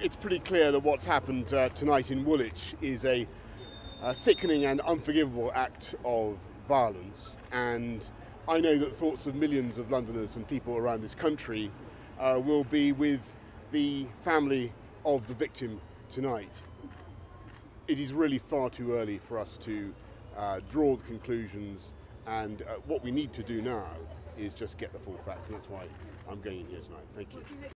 It's pretty clear that what's happened uh, tonight in Woolwich is a, a, sickening and unforgivable act of violence. And I know that thoughts of millions of Londoners and people around this country uh, will be with the family of the victim tonight. It is really far too early for us to uh, draw the conclusions, and uh, what we need to do now is just get the full facts, and that's why I'm going in here tonight. Thank you.